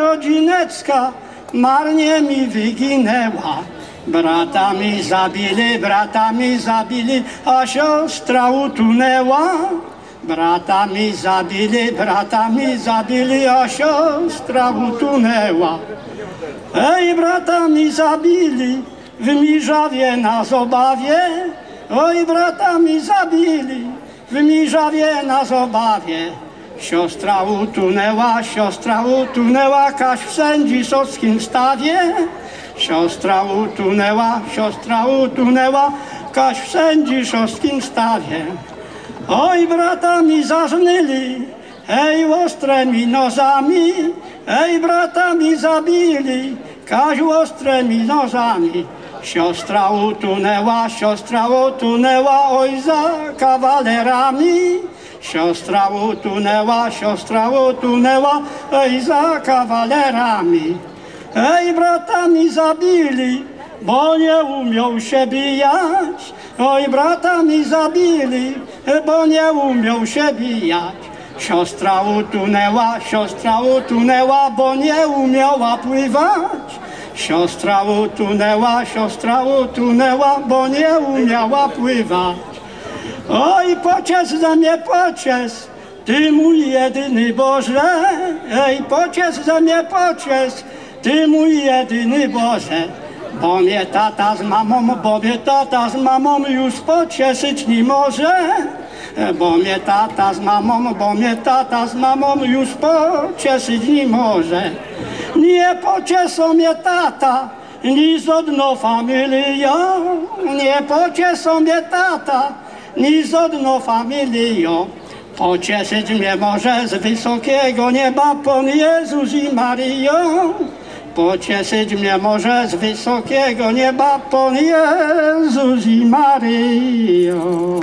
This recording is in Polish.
rodzinecka marnie mi wyginęła. Brata mi zabili, brata mi zabili, a siostra utonęła. Brata mi zabili, brata mi zabili, a siostra utonęła. Ej, brata mi zabili, w Mirzawie na Zobawie. Oj, brata mi zabili, w Mirzawie na Zobawie. Siostra utonęła, siostra utonęła, kaś w sędzisowskim stawie. Siostra utonęła, siostra utonęła, kaś w sędzisowskim stawie. Oj, brata mi zażnyli, ej, ostrymi nozami, ej, brata mi zabili, kaś ostrymi nozami. Siostra utonęła, siostra utonęła, oj, za kawalerami. Siostra utonęła, siostra utonęła, ej, za kawalerami. Ej, brata mi zabili, bo nie umiał się bijać. Oj, brata mi zabili, bo nie umiał się bijać. Siostra utonęła, siostra utonęła, bo nie umiała pływać. Siostra utonęła, siostra utonęła, bo nie umiała pływać. Oj, pociesz ze mnie, pociesz, Ty mój jedyny Boże. Ej, pociesz ze mnie, pociesz, Ty mój jedyny Boże. Bo mnie tata z mamą, bo mnie tata z mamą już pocieszyć nie może. Bo mnie tata z mamą, bo mnie tata z mamą już pocieszyć nie może. Nie pocieszą mnie tata, ni z odno familią. Nie pocieszą mnie tata, ni z odno familią. Pocieszyć mnie może z wysokiego nieba Pan Jezus i Maryją. Pocieszyć mnie może z wysokiego nieba Pan Jezus i Maryją.